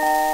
Bye.